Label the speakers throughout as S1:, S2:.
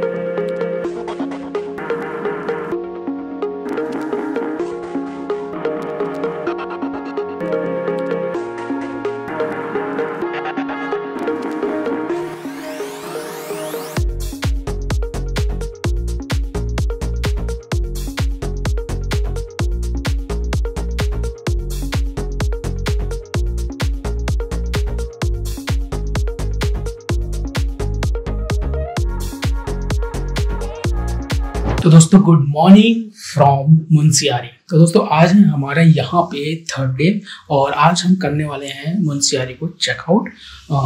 S1: तो दोस्तों good morning from Munsiyari तो दोस्तों, आज है हमारा यहाँ पे थर्ड डे और आज हम करने वाले हैं मुंसियारी को चेकआउट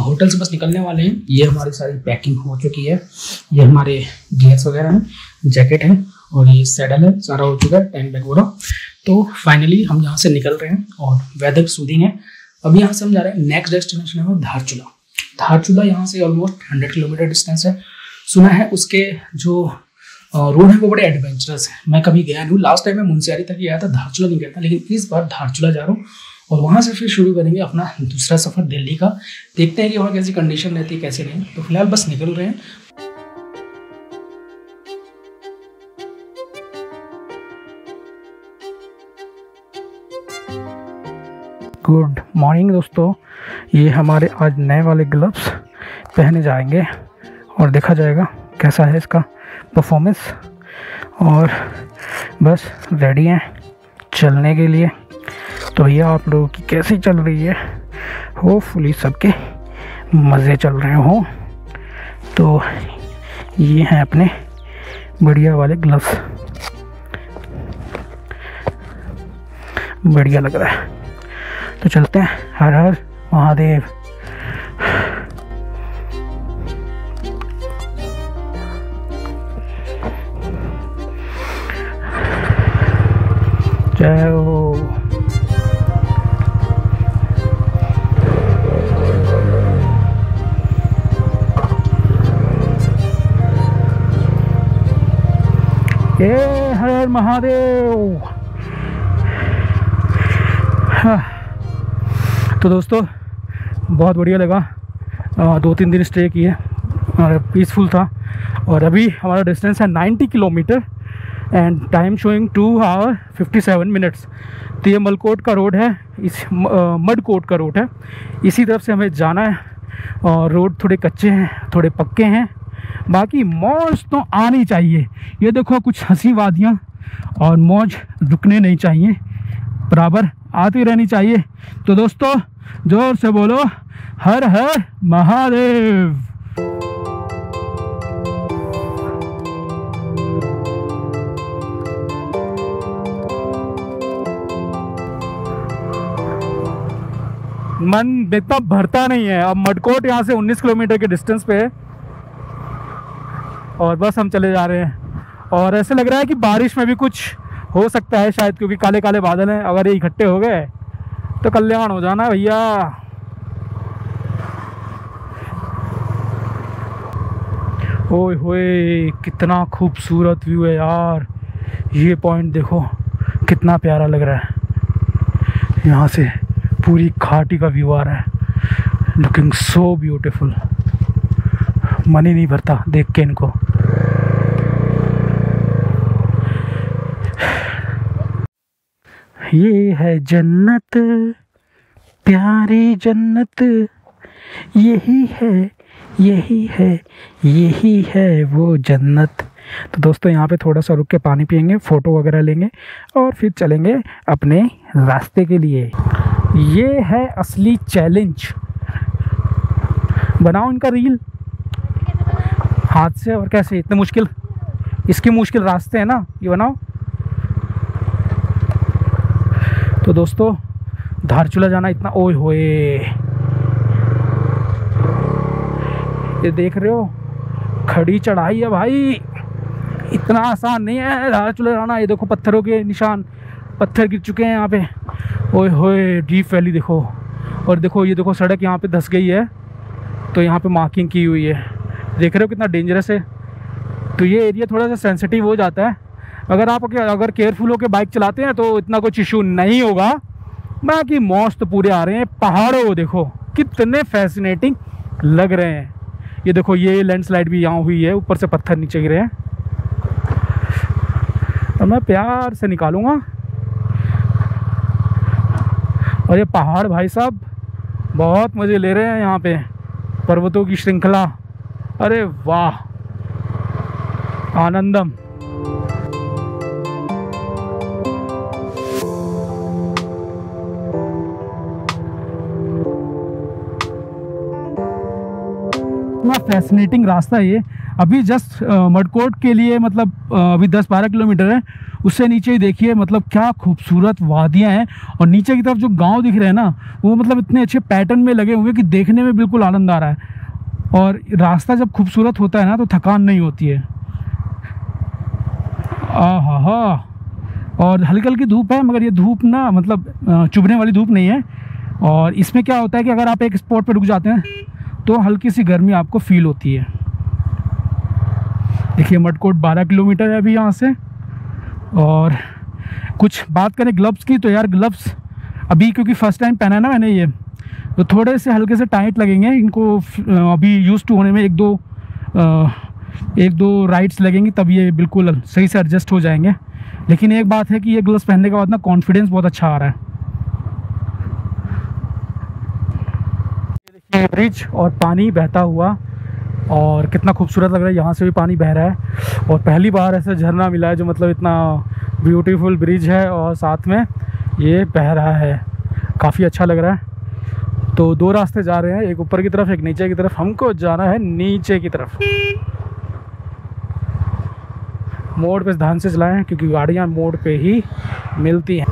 S1: होटल से बस निकलने वाले हैं। ये हमारी सारी पैकिंग हो चुकी है। ये हमारे गैस वगैरह हैं जैकेट है और ये सैडल है, सारा हो चुका है टैंक बैग वगैरह। तो फाइनली हम यहाँ से निकल रहे हैं और वेदर सूदिंग है। अब यहाँ से हम जा रहे हैं नेक्स्ट डेस्टिनेशन है धारचूला। धारचूला यहाँ से ऑलमोस्ट हंड्रेड किलोमीटर डिस्टेंस है। सुना है उसके जो रोड है वो बड़े एडवेंचरस है। मैं कभी गया नहीं हूँ। लास्ट टाइम मैं मुंसियारी तक ही गया था, धारचूला नहीं गया था, लेकिन इस बार धारचूला जा रहा हूँ और वहाँ से फिर शुरू करेंगे अपना दूसरा सफ़र, दिल्ली का। देखते हैं कि वहाँ कैसी कंडीशन रहती है, कैसे नहीं। तो फ़िलहाल बस निकल रहे हैं। गुड मॉर्निंग दोस्तों। ये हमारे आज नए वाले ग्लव्स पहने जाएँगे और देखा जाएगा। कैसा है इसका परफॉर्मेंस और बस रेडी हैं चलने के लिए। तो भैया आप लोगों की कैसी चल रही है? होपफुली सबके मज़े चल रहे हों। तो ये हैं अपने बढ़िया वाले ग्लव्स बढ़िया लग रहा है। तो चलते हैं। हर हर महादेव। हर महादेव हाँ। तो दोस्तों, बहुत बढ़िया लगा। दो तीन दिन स्टे किए। पीसफुल था। और अभी हमारा डिस्टेंस है 90 kilometre. And time showing two hour fifty seven minutes तो ये मलकोट का रोड है, इस मड कोट का रोड है। इसी तरफ़ से हमें जाना है, और रोड थोड़े कच्चे हैं, थोड़े पक्के हैं। बाकी मौज तो आनी चाहिए। ये देखो कुछ हँसी वादियाँ, और मौज रुकने नहीं चाहिए। बराबर आती रहनी चाहिए। तो दोस्तों, ज़ोर से बोलो, हर हर महादेव। मन इतना भरता नहीं है। अब मडकोट यहाँ से 19 किलोमीटर के डिस्टेंस पे है। और बस हम चले जा रहे हैं। और ऐसे लग रहा है कि बारिश में भी कुछ हो सकता है शायद, क्योंकि काले काले बादल हैं। अगर ये इकट्ठे हो गए तो कल्याण हो जाना भैया। ओए होए, कितना खूबसूरत व्यू है यार। ये पॉइंट देखो, कितना प्यारा लग रहा है। यहाँ से पूरी घाटी का व्यू आ रहा है। लुकिंग सो ब्यूटीफुल मन ही नहीं भरता देख के इनको। ये है जन्नत, प्यारी जन्नत। यही है यही है यही है वो जन्नत। तो दोस्तों, यहाँ पे थोड़ा सा रुक के पानी पियेंगे फ़ोटो वगैरह लेंगे और फिर चलेंगे अपने रास्ते के लिए। ये है असली चैलेंज बनाओ इनका रील हाथ से और कैसे? इतने मुश्किल? इसके मुश्किल रास्ते हैं ना? ये बनाओ. तो दोस्तों, धारचूला जाना इतना ओए होए. ये देख रहे हो? खड़ी चढ़ाई है भाई. इतना आसान नहीं है धारचूला जाना. ये देखो पत्थरों के निशान. पत्थर गिर चुके हैं यहाँ पे. ओए होए डीप वैली देखो। और देखो, ये देखो, सड़क यहाँ पे धस गई है। तो यहाँ पे मार्किंग की हुई है। देख रहे हो कितना डेंजरस है? तो ये एरिया थोड़ा सा सेंसिटिव हो जाता है। अगर आप अगर केयरफुल होकर बाइक चलाते हैं तो इतना कुछ इशू नहीं होगा। बाकी तो पूरे आ रहे हैं। पहाड़ों देखो, कितने फैसिनेटिंग लग रहे हैं। ये देखो, ये लैंडस्लाइड भी यहाँ हुई है। ऊपर से पत्थर नीचे गिरे हैं। तो मैं प्यार से निकालूँगा। और ये पहाड़ भाई साहब, बहुत मज़े ले रहे हैं यहाँ पे, पर्वतों की श्रृंखला। अरे वाह, आनंदम। इतना फैसिनेटिंग रास्ता ये। अभी जस्ट मडकोट के लिए मतलब अभी 10-12 किलोमीटर है, उससे नीचे ही देखिए मतलब क्या खूबसूरत वादियाँ हैं, और नीचे की तरफ़ जो गाँव दिख रहे हैं ना, वो मतलब इतने अच्छे पैटर्न में लगे हुए कि देखने में बिल्कुल आनंद आ रहा है। और रास्ता जब खूबसूरत होता है ना तो थकान नहीं होती है। आहा हा। और हल्की हल्की धूप है, मगर ये धूप ना मतलब चुभने वाली धूप नहीं है। और इसमें क्या होता है कि अगर आप एक स्पॉट पर रुक जाते हैं तो हल्की सी गर्मी आपको फील होती है। देखिए मटकोट 12 किलोमीटर है अभी यहाँ से। और कुछ बात करें ग्लव्स की तो यार ग्लव्स अभी क्योंकि फ़र्स्ट टाइम पहना है ना मैंने ये तो थोड़े से हल्के से टाइट लगेंगे। इनको अभी यूज़ टू होने में एक दो एक दो राइड्स लगेंगी, तब ये बिल्कुल सही से एडजस्ट हो जाएँगे। लेकिन एक बात है कि ये ग्लव्स पहनने के बाद ना कॉन्फिडेंस बहुत अच्छा आ रहा है। ब्रिज और पानी बहता हुआ और कितना खूबसूरत लग रहा है, यहाँ से भी पानी बह रहा है। और पहली बार ऐसा झरना मिला है जो मतलब इतना ब्यूटीफुल ब्रिज है और साथ में ये बह रहा है। काफ़ी अच्छा लग रहा है। तो दो रास्ते जा रहे हैं, एक ऊपर की तरफ़, एक नीचे की तरफ़। हमको जाना है नीचे की तरफ़। मोड़ पे ध्यान से चलाएँ, क्योंकि गाड़ियाँ मोड़ पे ही मिलती हैं।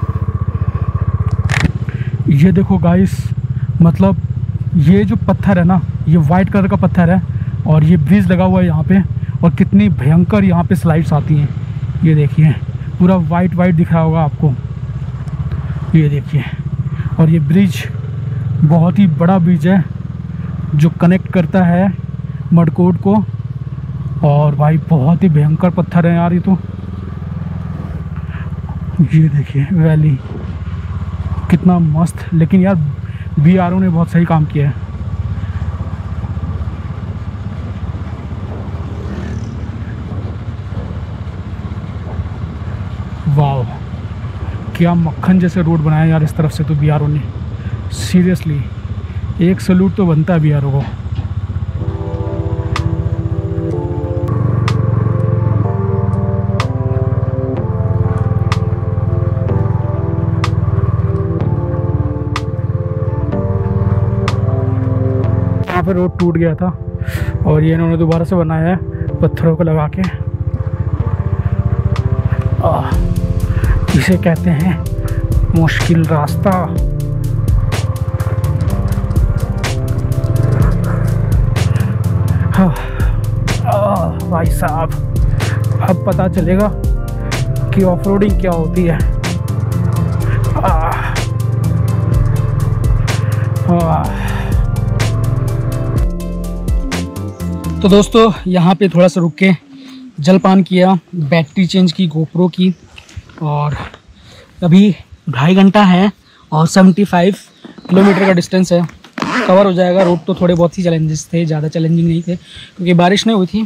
S1: ये देखो गाइस मतलब ये जो पत्थर है ना, ये वाइट कलर का पत्थर है। और ये ब्रिज लगा हुआ है यहाँ पे और कितनी भयंकर यहाँ पे स्लाइड्स आती हैं। ये देखिए, पूरा वाइट वाइट दिख रहा होगा आपको। ये देखिए, और ये ब्रिज बहुत ही बड़ा ब्रिज है जो कनेक्ट करता है मडकोट को। और भाई बहुत ही भयंकर पत्थर है यार ये तो। ये देखिए वैली कितना मस्त, लेकिन यार बी ने बहुत सही काम किया है वाह क्या मक्खन जैसे रोड बनाया यार इस तरफ़ से तो बी ने। सीरियसली एक सलूट तो बनता है बी को। पे रोड टूट गया था और ये इन्होंने दोबारा से बनाया है पत्थरों को लगा के। इसे कहते हैं मुश्किल रास्ता। हाँ भाई साहब, अब पता चलेगा कि ऑफ़ क्या होती है।
S2: तो दोस्तों, यहाँ पे थोड़ा सा रुक के जलपान किया बैटरी चेंज की गोप्रो की, और अभी ढाई घंटा है और 75 किलोमीटर का डिस्टेंस है। कवर हो जाएगा। रोड तो थोड़े बहुत ही चैलेंजेस थे, ज़्यादा चैलेंजिंग नहीं थे, क्योंकि बारिश नहीं हुई थी।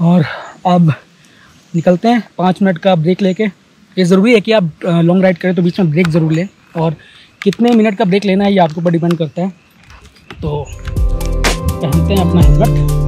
S2: और अब निकलते हैं। पाँच मिनट का ब्रेक लेके। ये ज़रूरी है कि आप लॉन्ग राइड करें तो बीच में ब्रेक ज़रूर लें। और कितने मिनट का ब्रेक लेना है, ये आपके ऊपर डिपेंड करता है। तो पहनते हैं अपना हेलमेट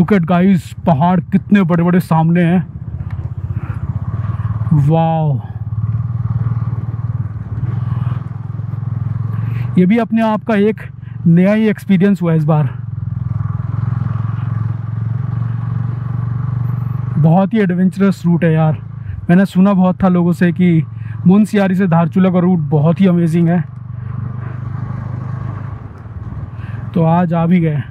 S1: लुक एट गाइस पहाड़ कितने बड़े बड़े सामने हैं। वाओ ये भी अपने आप का एक नया ही एक्सपीरियंस हुआ इस बार। बहुत ही एडवेंचरस रूट है यार। मैंने सुना बहुत था लोगों से कि मुनसियारी से धारचूला का रूट बहुत ही अमेजिंग है। तो आज आ भी गए।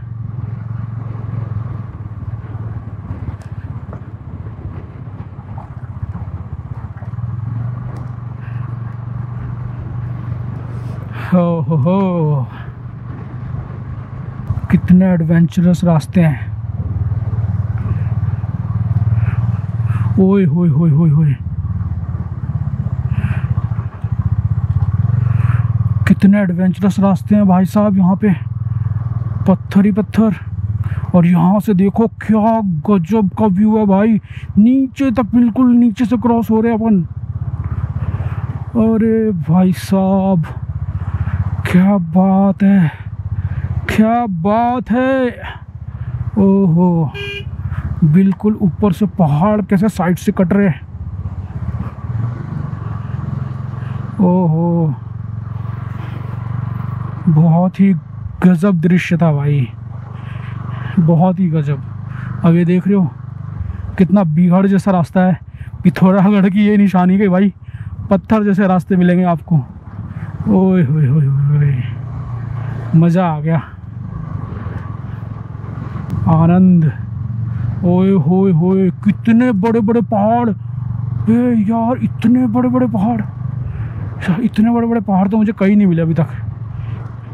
S1: हो हो हो। कितने एडवेंचरस रास्ते हैं। ओए, होए होए होए होए। कितने एडवेंचरस रास्ते हैं भाई साहब यहाँ पे। पत्थर ही पत्थर। और यहाँ से देखो क्या गजब का व्यू है भाई। नीचे तक बिल्कुल नीचे से क्रॉस हो रहे अपन। अरे भाई साहब। क्या बात है? क्या बात है? ओहो, बिल्कुल ऊपर से पहाड़ कैसे साइड से कट रहे हैं? ओहो, बहुत ही गजब दृश्य था भाई। बहुत ही गजब। अब ये देख रहे हो, कितना बिगड़ जैसा रास्ता है। पिथौरागढ़ की ये निशानी कि भाई, पत्थर जैसे रास्ते मिलेंगे आपको। होए होए। मज़ा आ गया। आनंद। ओए होए होए, कितने बड़े बड़े पहाड़ यार, इतने बड़े बड़े पहाड़ इतने बड़े बड़े पहाड़ तो मुझे कहीं नहीं मिले अभी तक।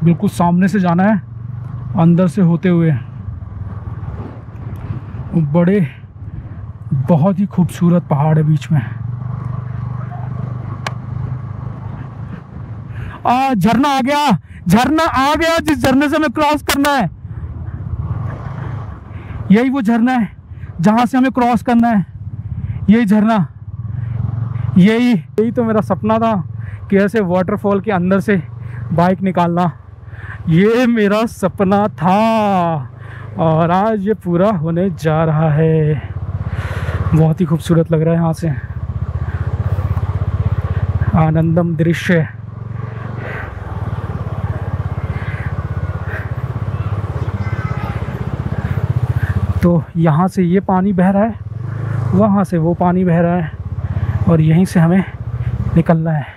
S1: बिल्कुल सामने से जाना है, अंदर से होते हुए। बड़े, बहुत ही खूबसूरत पहाड़ है बीच में। आ, झरना आ गया। झरना आ गया जिस झरने से हमें क्रॉस करना है। यही वो झरना है, जहाँ से हमें क्रॉस करना है। यही झरना, यही यही तो मेरा सपना था कि ऐसे वाटरफॉल के अंदर से बाइक निकालना। ये मेरा सपना था और आज ये पूरा होने जा रहा है। बहुत ही खूबसूरत लग रहा है यहाँ से। आनंदम दृश्य। तो यहाँ से ये पानी बह रहा है, वहाँ से वो पानी बह रहा है और यहीं से हमें निकलना है।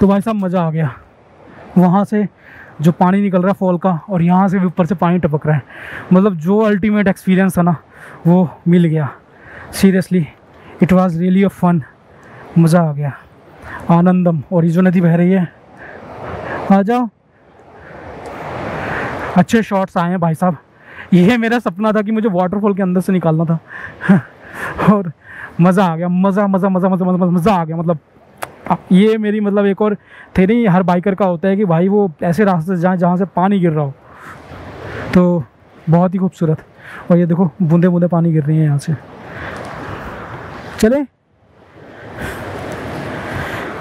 S1: तो भाई साहब मज़ा आ गया। वहाँ से जो पानी निकल रहा है फॉल का और यहाँ से भी ऊपर से पानी टपक रहा है। मतलब जो अल्टीमेट एक्सपीरियंस है ना, वो मिल गया। Seriously it was really a fun मज़ा आ गया। आनंदम और ये जो नदी बह रही है। आ जाओ। अच्छे शॉट्स आए हैं भाई साहब। ये मेरा सपना था कि मुझे वाटरफॉल के अंदर से निकालना था। और मज़ा आ गया। मज़ा मज़ा मज़ा मज़ा मज़ा मज़ा आ गया। मतलब ये मेरी मतलब एक और थे नहीं, हर बाइकर का होता है कि भाई वो ऐसे रास्ते जहाँ जहाँ से पानी गिर रहा हो। तो बहुत ही खूबसूरत। और ये देखो बूंदे बूंदे पानी गिर रही हैं यहाँ से। चले।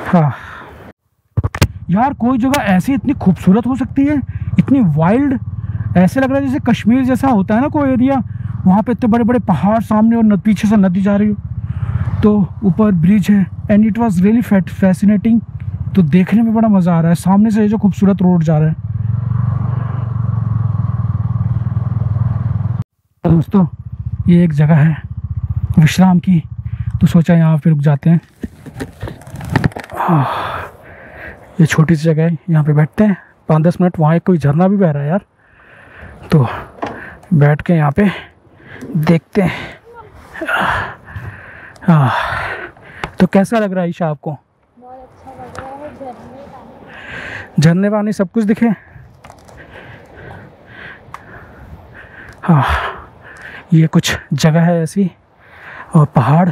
S1: हाँ। यार, कोई जगह ऐसी इतनी खूबसूरत हो सकती है? इतनी वाइल्ड ऐसे लग रहा है जैसे कश्मीर जैसा होता है ना कोई एरिया वहाँ पे इतने बड़े बड़े पहाड़ सामने और पीछे से नदी जा रही हो। तो ऊपर ब्रिज है। And it was really fascinating तो देखने में बड़ा मज़ा आ रहा है। सामने से ये जो खूबसूरत रोड जा रहा है। तो दोस्तों ये एक जगह है विश्राम की। तो सोचा यहाँ पे रुक जाते हैं। ये छोटी सी जगह है। यहाँ पे बैठते हैं। पाँच दस मिनट वहाँ एक कोई झरना भी बह रहा है यार। तो बैठ के यहाँ पे देखते हैं। आह, तो कैसा लग रहा है ईशा आपको?
S3: बहुत अच्छा लग रहा है झरने पानी
S1: सब कुछ दिखे? हाँ ये कुछ जगह है ऐसी और पहाड़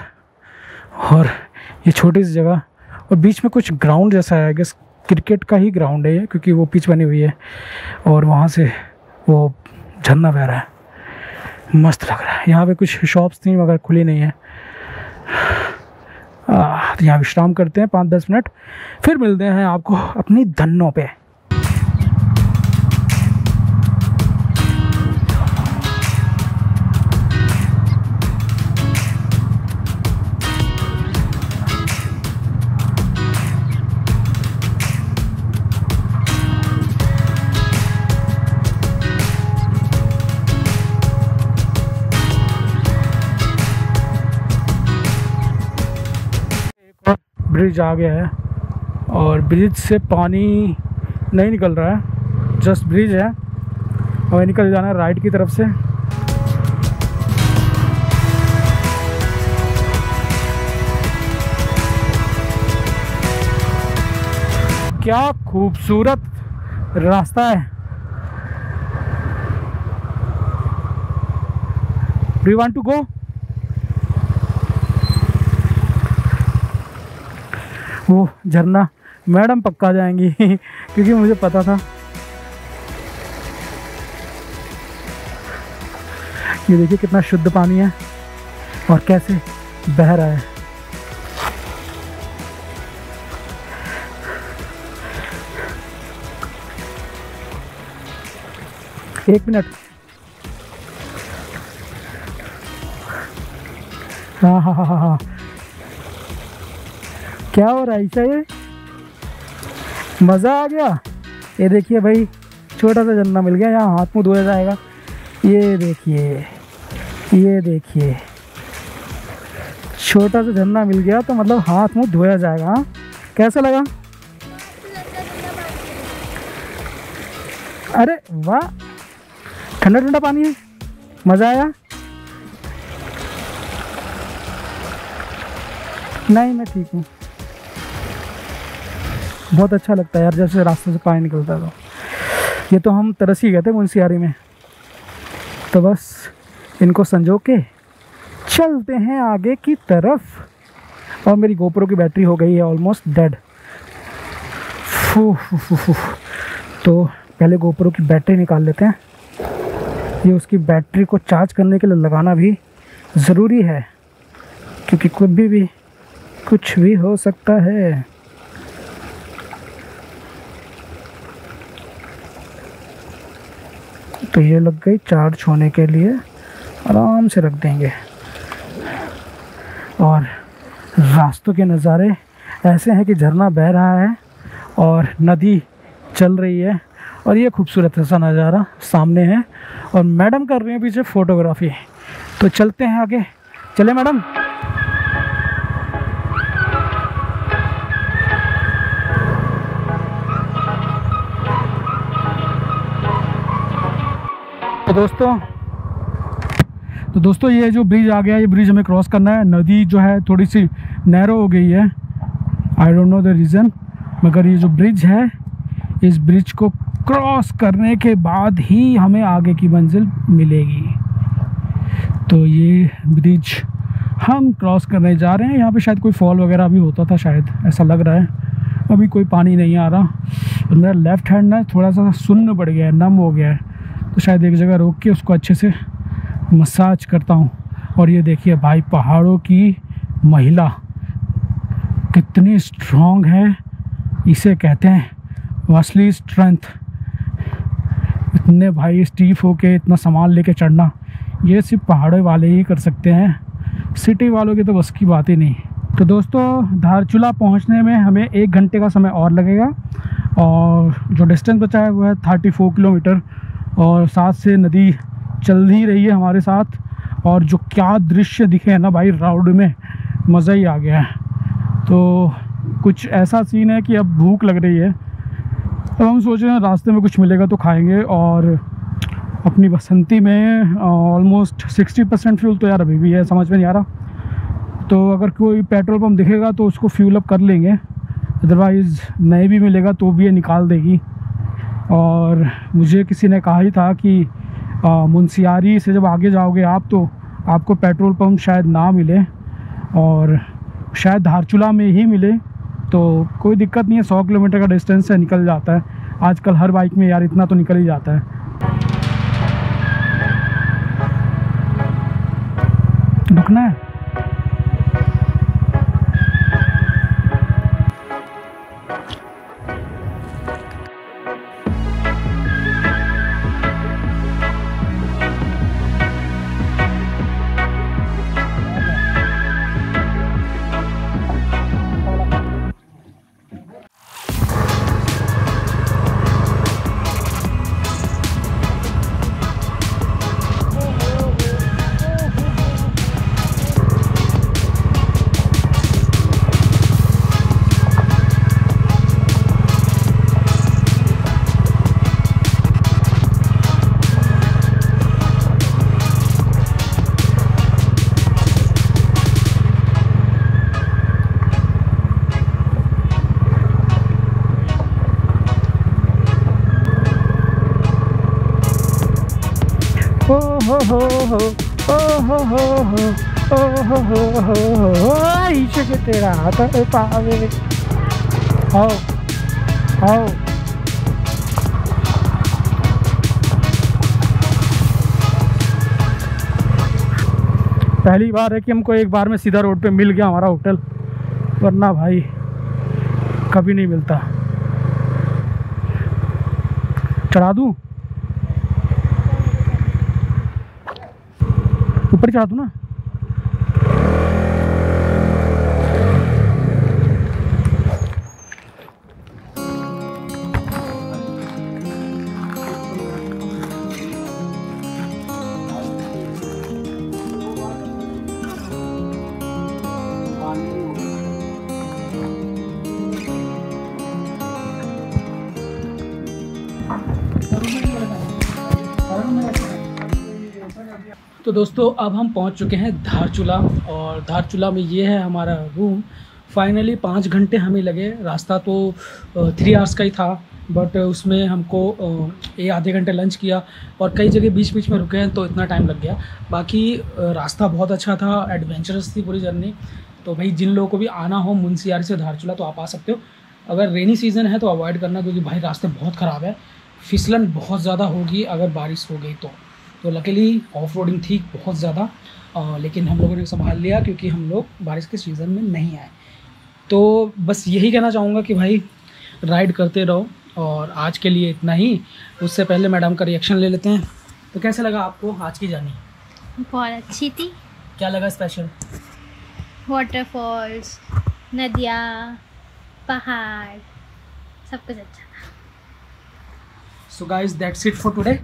S1: और ये छोटी सी जगह और बीच में कुछ ग्राउंड जैसा है गेस क्रिकेट का ही ग्राउंड है ये क्योंकि वो पिच बनी हुई है और वहाँ से वो झरना बह रहा है। मस्त लग रहा है। यहाँ पे कुछ शॉप्स थी मगर खुली नहीं है। यहाँ विश्राम करते हैं पाँच दस मिनट। फिर मिलते हैं आपको अपनी धनों पे। ब्रिज आ गया है और ब्रिज से पानी नहीं निकल रहा है जस्ट ब्रिज है। और निकल जाना है राइट की तरफ़ से। क्या खूबसूरत रास्ता है। यू वांट टू गो वो झरना मैडम पक्का जाएँगी, क्योंकि मुझे पता था। ये देखिए कितना शुद्ध पानी है, और कैसे बह रहा है। एक मिनट। हाँ हाँ हाँ हाँ हाँ। क्या हो रहा है ऐसा ये? मज़ा आ गया? ये देखिए भाई, छोटा सा झरना मिल गया, यहाँ हाथ मुँह धोया जाएगा। ये देखिए ये देखिए, छोटा सा झरना मिल गया तो मतलब हाथ मुँह धोया जाएगा हाँ? कैसा लगा? अरे वाह! ठंडा ठंडा पानी है। मज़ा आया? नहीं, मैं ठीक हूँ। बहुत अच्छा लगता है यार, जैसे रास्ते से पानी निकलता तो। ये तो हम तरस ही गए थे मुंशियारी में। तो बस इनको संजो के चलते हैं आगे की तरफ़। और मेरी गोप्रो की बैटरी हो गई है ऑलमोस्ट डेड फू फू फू फू तो पहले गोप्रो की बैटरी निकाल लेते हैं। ये उसकी बैटरी को चार्ज करने के लिए लगाना भी ज़रूरी है, क्योंकि कभी भी, कुछ भी हो सकता है। तो ये लग गई चार्ज होने के लिए। आराम से रख देंगे। और रास्तों के नज़ारे ऐसे हैं कि झरना बह रहा है और नदी चल रही है और ये खूबसूरत सा नज़ारा सामने है। और मैडम कर रही हैं पीछे फ़ोटोग्राफी। तो चलते हैं आगे। चले मैडम? दोस्तों। तो दोस्तों, ये जो ब्रिज आ गया, ये ब्रिज हमें क्रॉस करना है। नदी जो है थोड़ी सी नैरो हो गई है। I don't know the reason मगर ये जो ब्रिज है, इस ब्रिज को क्रॉस करने के बाद ही हमें आगे की मंजिल मिलेगी। तो ये ब्रिज हम क्रॉस करने जा रहे हैं। यहाँ पे शायद कोई फॉल वगैरह भी होता था, शायद ऐसा लग रहा है। अभी कोई पानी नहीं आ रहा। मेरा लेफ़्ट हैंड ना थोड़ा सा सुन्न पड़ गया है नम हो गया है। तो शायद एक जगह रोक के उसको अच्छे से मसाज करता हूँ। और ये देखिए भाई, पहाड़ों की महिला कितनी स्ट्रॉन्ग है, इसे कहते हैं असली स्ट्रेंथ इतने भाई स्टीफ होके इतना सामान लेके चढ़ना, ये सिर्फ़ पहाड़ों वाले ही कर सकते हैं। सिटी वालों की तो बस की बात ही नहीं। तो दोस्तों, धारचूला पहुँचने में हमें एक घंटे का समय और लगेगा, और जो डिस्टेंस बचा है वो है थर्टी फोर किलोमीटर। और साथ से नदी चल ही रही है हमारे साथ। और जो क्या दृश्य दिखे है ना भाई, राउड में मज़ा ही आ गया है। तो कुछ ऐसा सीन है कि अब भूख लग रही है। अब हम सोच रहे हैं रास्ते में कुछ मिलेगा तो खाएँगे और अपनी बसंती में ऑलमोस्ट सिक्सटी परसेंट फ्यूल तो यार अभी भी है, समझ में नहीं आ रहा। तो अगर कोई पेट्रोल पम्प दिखेगा तो उसको फ्यूल अप कर लेंगे। अदरवाइज़ नहीं भी मिलेगा तो भी ये निकाल देगी। और मुझे किसी ने कहा ही था कि मुंशियारी से जब आगे जाओगे आप तो आपको पेट्रोल पंप शायद ना मिले और शायद धारचूला में ही मिले। तो कोई दिक्कत नहीं है, सौ किलोमीटर का डिस्टेंस से निकल जाता है। आजकल हर बाइक में यार इतना तो निकल ही जाता है। हो
S4: हो हो हो हो हो हो हो हो हो तेरा हाथ पावे आओ आओ पहली बार है कि हमको एक बार में सीधा रोड पे मिल गया हमारा होटल, वरना भाई कभी नहीं मिलता। चढ़ा दूँ? ऊपर चढ़ा दूँ ना?
S1: दोस्तों, अब हम पहुँच चुके हैं धारचूला और धारचूला में ये है हमारा रूम फाइनली पाँच घंटे हमें लगे। रास्ता तो थ्री आवर्स का ही था बट उसमें हमको ये आधे घंटे लंच किया और कई जगह बीच बीच में रुके हैं तो इतना टाइम लग गया। बाकी रास्ता बहुत अच्छा था एडवेंचरस थी पूरी जर्नी तो भाई, जिन लोगों को भी आना हो मुंशियारी से धारचूला तो आप आ सकते हो। अगर रेनी सीज़न है तो अवॉइड करना, क्योंकि भाई, रास्ते बहुत ख़राब है। फिसलन बहुत ज़्यादा होगी अगर बारिश हो गई तो। तो लकीली ऑफ़ रोडिंग थी बहुत ज़्यादा लेकिन हम लोगों ने संभाल लिया क्योंकि हम लोग बारिश के सीज़न में नहीं आए। तो बस यही कहना चाहूँगा कि भाई राइड करते रहो और आज के लिए इतना ही। उससे पहले मैडम का रिएक्शन ले लेते हैं। तो कैसे लगा आपको आज की जानी
S3: बहुत अच्छी थी।
S1: क्या लगा स्पेशल
S3: वाटरफॉल्स नदियाँ पहाड़ सब कुछ अच्छा
S1: so guys that's it for today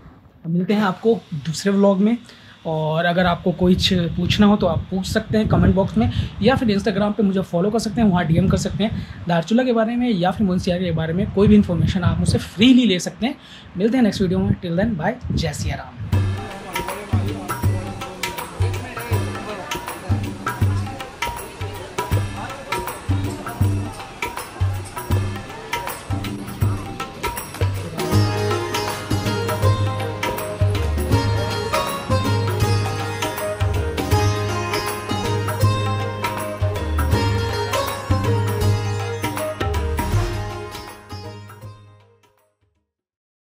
S1: मिलते हैं आपको दूसरे व्लॉग में। और अगर आपको कोई पूछना हो तो आप पूछ सकते हैं कमेंट बॉक्स में, या फिर इंस्टाग्राम पे मुझे फॉलो कर सकते हैं, वहाँ डीएम कर सकते हैं। दारचूला के बारे में या फिर मुंशिया के बारे में कोई भी इन्फॉर्मेशन आप मुझसे फ्रीली ले सकते हैं। मिलते हैं नेक्स्ट वीडियो में। टिल देन बाय जय सिया राम।